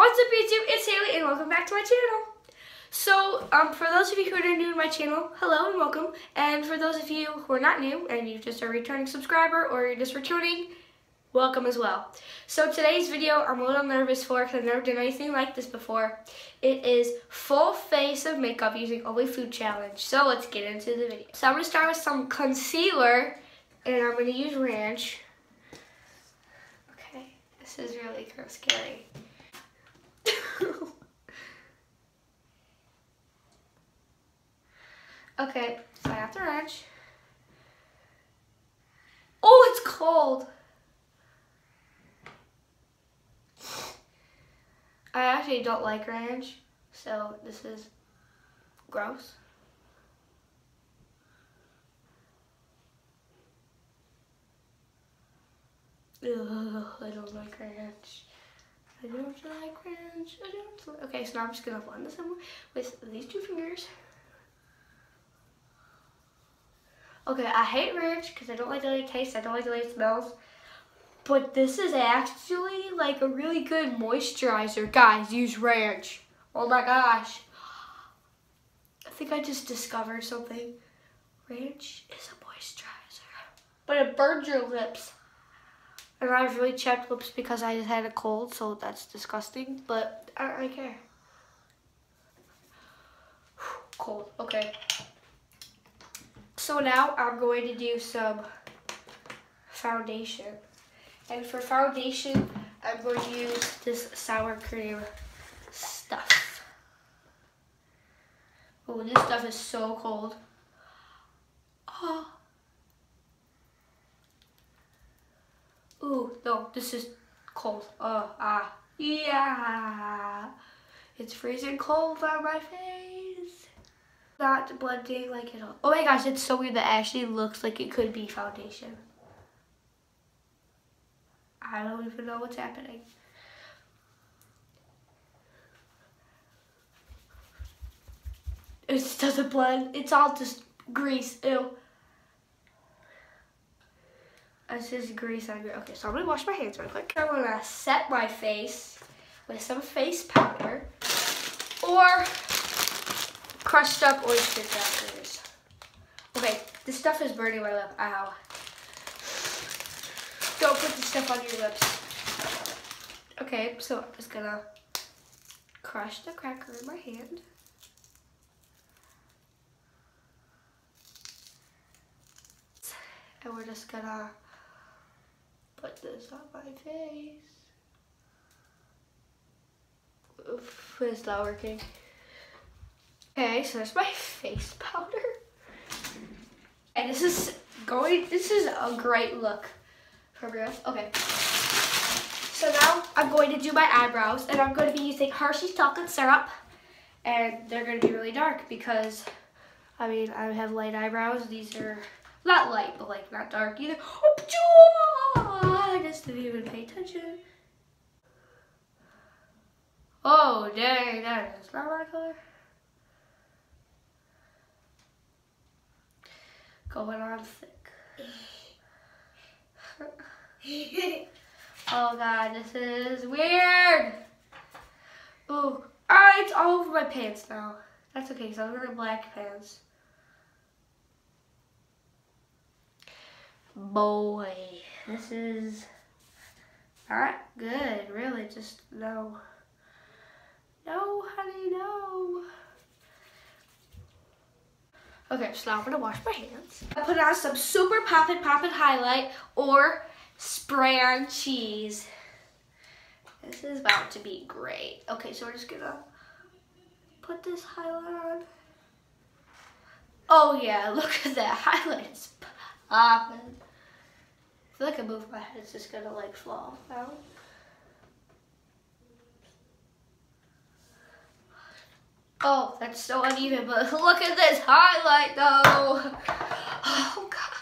What's up YouTube? It's Hailey and welcome back to my channel. So, um, for those of you who are new to my channel, hello and welcome. And for those of you who are not new and you just a returning subscriber or you're just returning, welcome as well. So today's video I'm a little nervous for because I've never done anything like this before. It is full face of makeup using only food challenge. So let's get into the video. So I'm going to start with some concealer and I'm going to use ranch. Okay, this is really kind of scary. Okay, so I have to ranch. Oh, it's cold. I actually don't like ranch, so this is gross. Ugh, I don't like ranch. I don't like ranch. I don't. Okay, so now I'm just gonna blend this in with these two fingers. Okay, I hate ranch because I don't like the way it tastes. I don't like the way it smells. But this is actually like a really good moisturizer. Guys, use ranch. Oh my gosh. I think I just discovered something. Ranch is a moisturizer. But it burns your lips. And I have really chapped lips because I just had a cold, so that's disgusting. But I don't really care. Cold, okay. So now I'm going to do some foundation. And for foundation, I'm going to use this sour cream stuff. Oh, this stuff is so cold. Oh. Ooh, no, this is cold. Oh, ah, yeah. It's freezing cold on my face. Not blending like it all. Oh my gosh, it's so weird that actually looks like it could be foundation. I don't even know what's happening. It doesn't blend. It's all just grease. Ew. This is grease on your. Okay, so I'm gonna wash my hands real quick. I'm gonna set my face with some face powder or crushed up oyster crackers. Okay, this stuff is burning my lip. Ow. Don't put the stuff on your lips. Okay, so I'm just gonna crush the cracker in my hand. And we're just gonna put this on my face. Oof, it's not working. Okay, so there's my face powder. And this is going, this is a great look for real. Okay. So now I'm going to do my eyebrows and I'm going to be using Hershey's chocolate syrup. And they're going to be really dark because, I mean, I have light eyebrows. These are not light, but like not dark either. Oh, I just didn't even pay attention. Oh, dang, that is not my color. Going on sick. oh god, this is weird. Oh, ah, it's all over my pants now. That's okay, because I'm wearing black pants. Boy, this is not good, really, just no. No, honey, no. Okay, so now I'm gonna wash my hands. I put on some super poppin' poppin' highlight or spray on cheese. This is about to be great. Okay, so we're just gonna put this highlight on. Oh yeah, look at that highlight, it's popping. I feel like I move my head, it's just gonna like fall out. Oh, that's so uneven, but look at this highlight though. Oh God.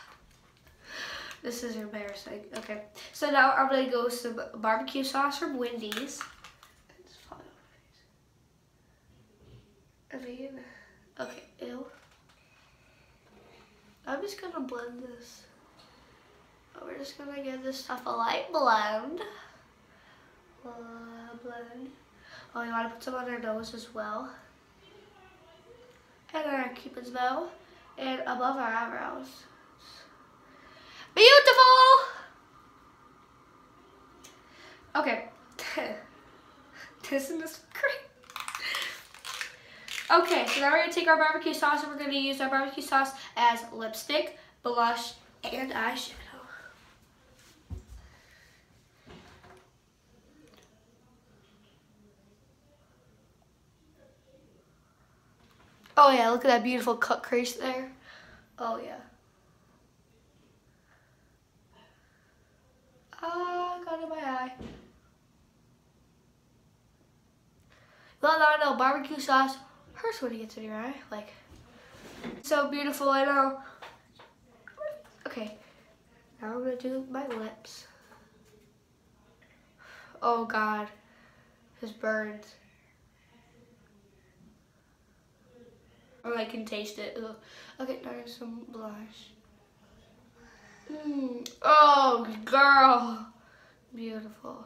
This is embarrassing. Okay, so now I'm gonna go with some barbecue sauce from Wendy's. I mean, okay, ew. I'm just gonna blend this. We're just gonna give this stuff a light blend. Uh, blend. Oh, you want to put some on our nose as well. And our cupid's bow. And above our eyebrows. Beautiful! Okay. This Isn't great? Okay, so now we're to take our barbecue sauce and we're to use our barbecue sauce as lipstick, blush, and eyeshadow. Oh yeah, look at that beautiful cut crease there. Oh yeah. Ah, got in my eye. Well, I know barbecue sauce hurts when it gets in your eye. Like, so beautiful, I know. Okay, now I'm gonna do my lips. Oh God, this burns. Or I can taste it. Ugh. Okay, now there's some blush. Mm. Oh, girl. Beautiful.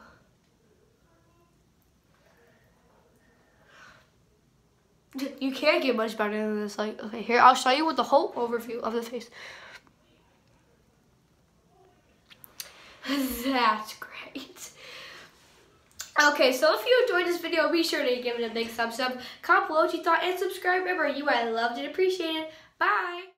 You can't get much better than this. Like, okay, here, I'll show you with the whole overview of the face. That's great. Okay, so if you enjoyed this video, be sure to give it a big thumbs up, comment below what you thought, and subscribe. Remember, you I loved and appreciated. Bye!